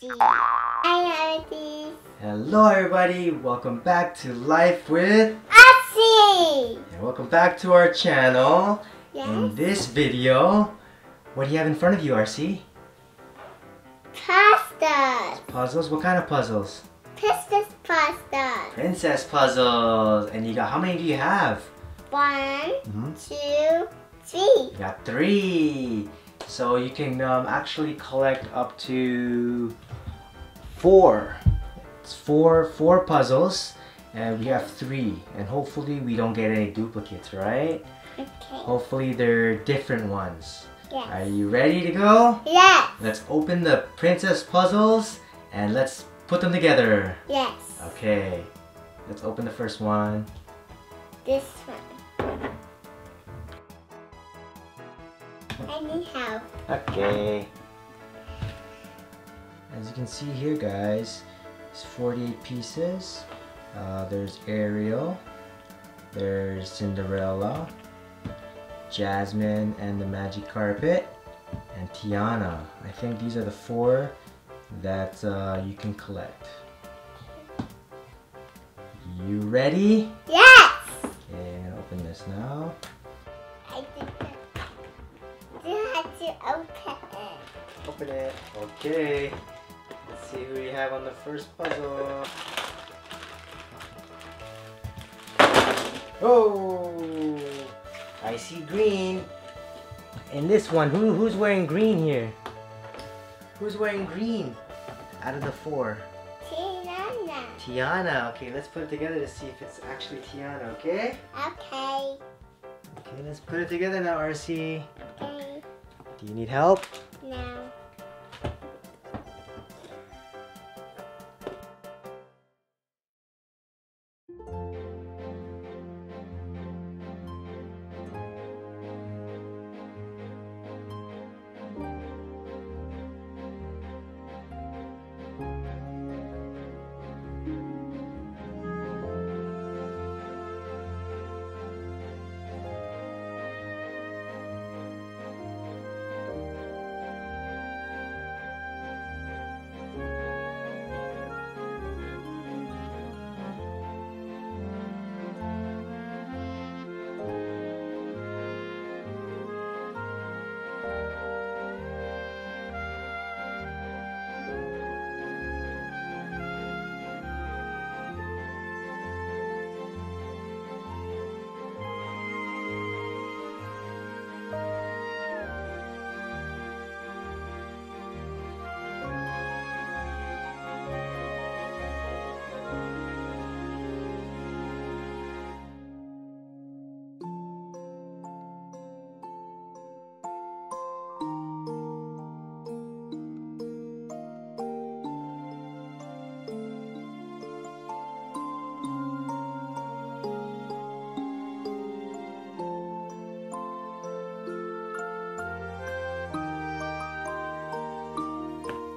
G. Hi. Hello everybody, welcome back to Life with RC. and welcome back to our channel. Yes. In this video, what do you have in front of you, RC? Pasta. Puzzles? What kind of puzzles? Princess pasta. Princess puzzles. And you got, how many do you have? One, Mhm. two, three. You got three. So you can um, actually collect up to four. It's four, four puzzles. And we have three. And hopefully we don't get any duplicates, right? Okay. Hopefully they're different ones. Yes. Are you ready to go? Yes. Let's open the princess puzzles and let's put them together. Yes. Okay. Let's open the first one. This one. I need help. Okay. As you can see here, guys, it's 48 pieces. Uh, there's Ariel. There's Cinderella. Jasmine and the Magic Carpet. And Tiana. I think these are the four that uh, you can collect. You ready? Yes. Okay, I'm gonna open this now. I did that. You have to open it. Open it. Okay. Let's see who we have on the first puzzle. Oh! I see green. And this one, who who's wearing green here? Who's wearing green out of the four? Tiana. Tiana. Okay, let's put it together to see if it's actually Tiana, okay? Okay. Okay, let's put it together now, RC. Okay. Do you need help?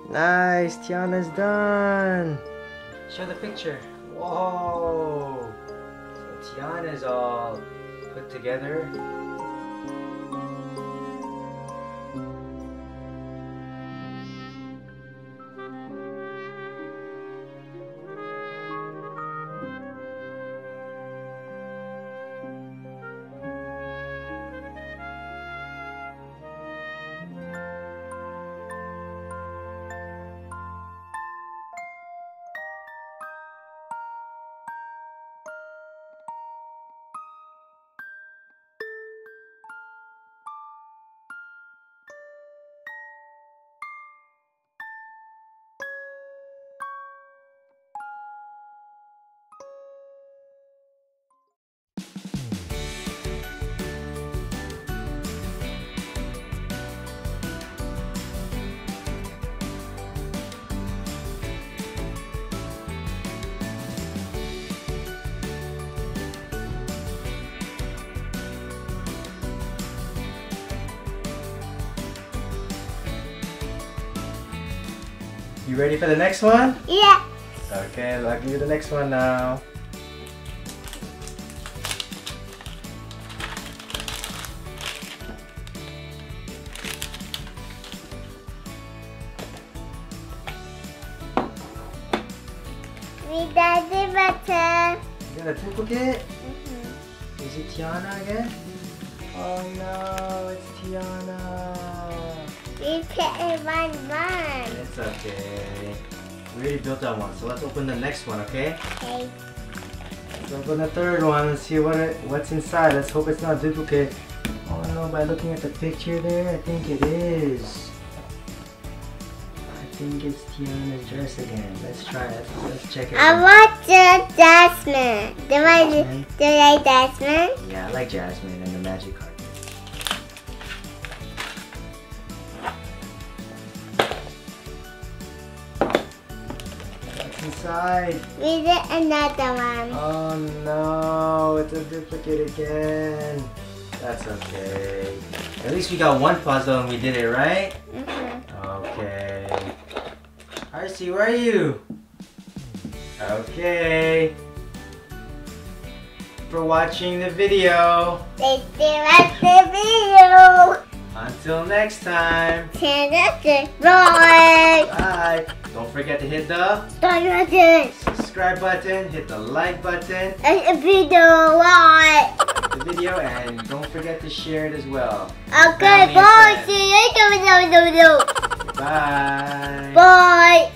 Nice, Tiana's done. Show the picture. Whoa. So Tiana's all put together. You ready for the next one? Yeah. Okay, I'll give you the next one now. Need daddy button. You got a duplicate? Mhm. Is it Tiana again? Oh no, it's Tiana. We put in one one. It's okay. We already built that one, so let's open the next one, okay? Okay. Let's open the third one and see what it, what's inside. Let's hope it's not duplicate. Oh no, by looking at the picture there, I think it is. I think it's Tiana's dress again. Let's try it. Let's check it out. I out. want the Jasmine. Do I Jasmine? you like Jasmine? Yeah, I like Jasmine and the magic card. Inside? We did another one. Oh no, it's a duplicate again. That's okay. At least we got one puzzle and we did it right. Mhm. Okay. RC, where are you? Okay. For watching the video. They still like the video. Until next time. To. Bye. Don't forget to hit the it to subscribe button, hit the like button, a video right. the video, and don't forget to share it as well. Okay, bye. See you later. Bye. Bye.